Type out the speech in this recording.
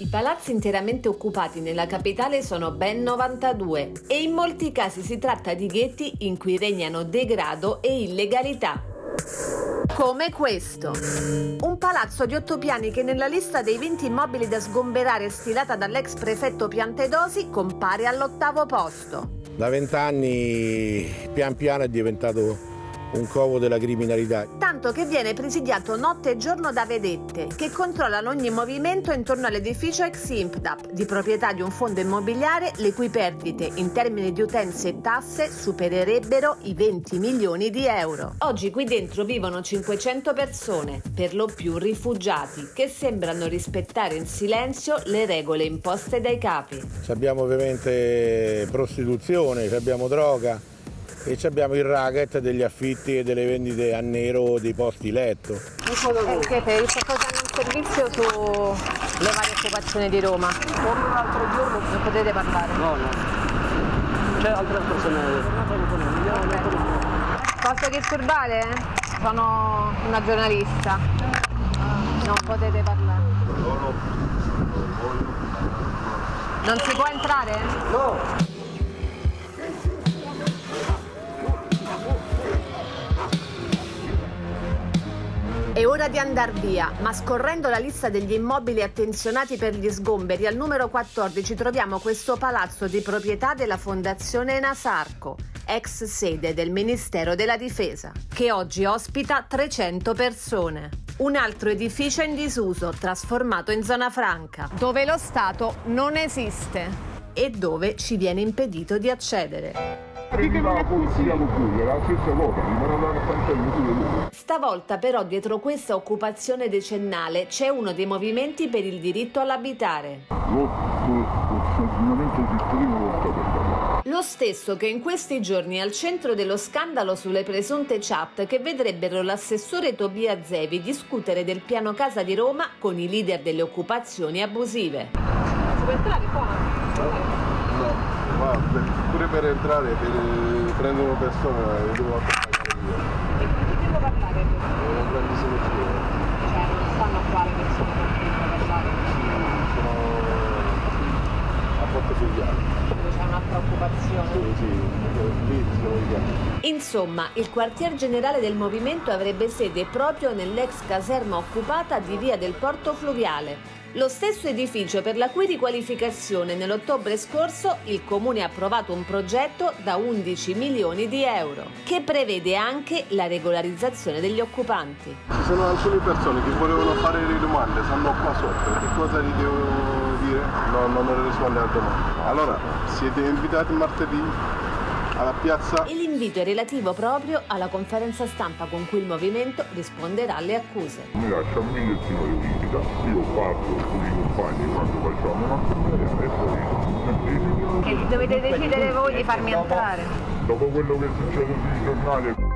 I palazzi interamente occupati nella capitale sono ben 92 e in molti casi si tratta di ghetti in cui regnano degrado e illegalità. Come questo. Un palazzo di otto piani che nella lista dei 20 immobili da sgomberare stilata dall'ex prefetto Piantedosi compare all'ottavo posto. Da vent'anni pian piano è diventato un covo della criminalità. Tanto che viene presidiato notte e giorno da vedette che controllano ogni movimento intorno all'edificio ex Impdap, di proprietà di un fondo immobiliare le cui perdite in termini di utenze e tasse supererebbero i 20 milioni di euro. Oggi qui dentro vivono 500 persone, per lo più rifugiati, che sembrano rispettare in silenzio le regole imposte dai capi. Abbiamo ovviamente prostituzione, abbiamo droga, e abbiamo il racket degli affitti e delle vendite a nero dei posti letto. Eh, siete sto facendo un servizio sulle varie occupazioni di Roma. Come un altro giorno non potete parlare. No, no. C'è altre persone. Posso disturbare? Sono una giornalista. Non potete parlare. Non si può entrare? No. È ora di andar via, ma scorrendo la lista degli immobili attenzionati per gli sgomberi, al numero 14 troviamo questo palazzo di proprietà della Fondazione Nasarco, ex sede del Ministero della Difesa, che oggi ospita 300 persone. Un altro edificio in disuso, trasformato in zona franca, dove lo Stato non esiste e dove ci viene impedito di accedere. La polizia lo chiude, la stessa cosa, rimarrà a cancello pure Stavolta però dietro questa occupazione decennale c'è uno dei movimenti per il diritto all'abitare. Lo stesso che in questi giorni è al centro dello scandalo sulle presunte chat che vedrebbero l'assessore Tobia Zevi discutere del piano casa di Roma con i leader delle occupazioni abusive. Si può entrare qua? No, ma pure per entrare, per prendere una persona, devo accompagnare io. E con chi devo parlare? Una grandissima giro. Cioè, non stanno qua le persone con cui devo parlare. Sono a porta sugli altri. Dove c'è un'altra occupazione. Sì, sì, lì sono i gatti. Insomma, il quartier generale del movimento avrebbe sede proprio nell'ex caserma occupata di via del Porto Fluviale. Lo stesso edificio per la cui riqualificazione nell'ottobre scorso il comune ha approvato un progetto da 11 milioni di euro, che prevede anche la regolarizzazione degli occupanti. Ci sono alcune persone che volevano fare le domande, stanno qua sotto. Che cosa gli devo dire? No, non risponde alla domanda. Allora, siete invitati martedì alla piazza? E l'invito è relativo proprio alla conferenza stampa con cui il movimento risponderà alle accuse. Mi lascia un bigliettino di visita, io parto con i compagni quando facciamo un'assemblea e poi... Che dovete decidere voi di farmi entrare. Dopo quello che succede sui giornali...